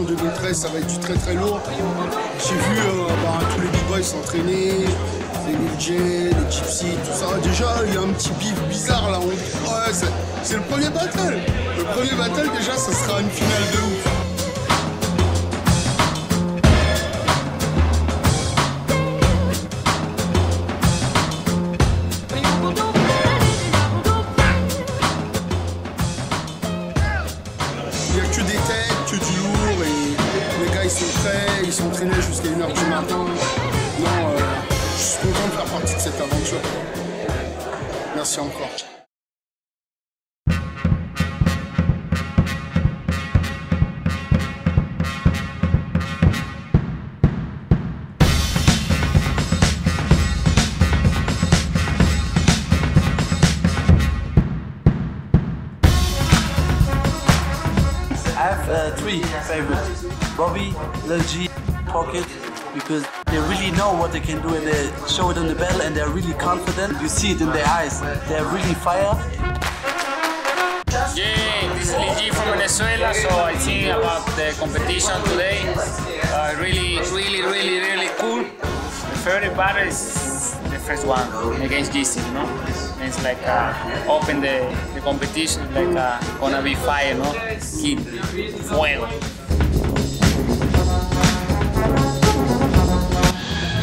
Ouais, ça va être du très très lourd. J'ai vu euh, bah, tous les big boys s'entraîner, les Lil J, les Gypsy, tout ça. Déjà, il y a un petit bif bizarre là. On... Ouais, c'est- c'est le premier battle. Le premier battle, déjà, ça sera une finale de ouf. Il n'y a que des têtes, que du sont prêts, ils sont entraînés jusqu'à 1h du matin. Non, euh, je suis content de faire partie de cette aventure. Merci encore. Uh, three favorites. Bobby, Lil G, Pocket, because they really know what they can do and they show it on the battle and they're really confident. You see it in their eyes. They're really fire. Yeah, this is Lil G from Venezuela, so I think about the competition today. Uh, really, really, really, really cool. The favorite battle is the first one against GC, you know? And it's like uh, open the, the competition, like uh, gonna be fire, no? Keep fuego.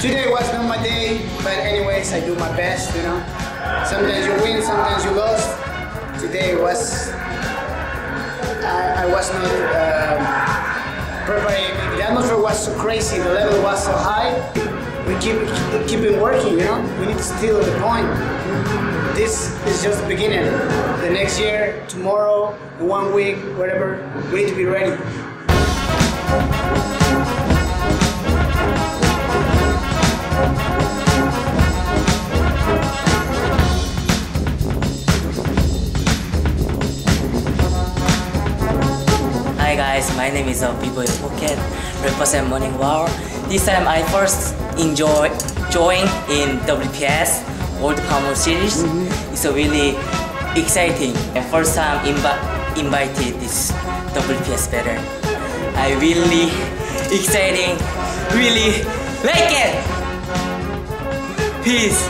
Today was not my day, but anyways, I do my best, you know. Sometimes you win, sometimes you lose. Today was, I, I was not um, prepared. The atmosphere was so crazy, the level was so high. We keep keep it working, you know. We need to steal the point. This is just the beginning. The next year, tomorrow, one week, whatever, we need to be ready. Hi guys, my name is B-Boy Pocket, represent Morning of Owl. This time I first enjoy join in WPS World Power Series. Mm-hmm. It's a really exciting. And first time invi- invited this WPS better. I really exciting, really like it. Peace.